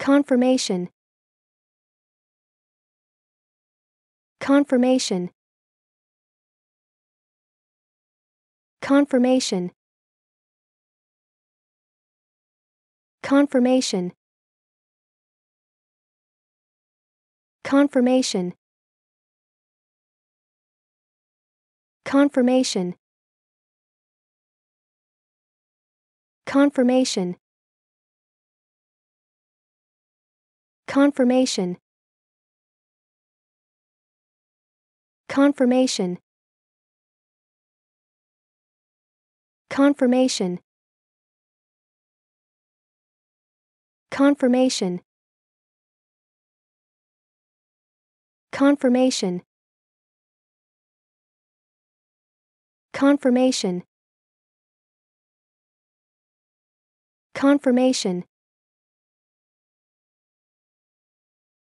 confirmation. Confirmation. Confirmation. Confirmation. Confirmation. Confirmation. Confirmation confirmation. Confirmation. Confirmation. Confirmation. Confirmation. Confirmation. Confirmation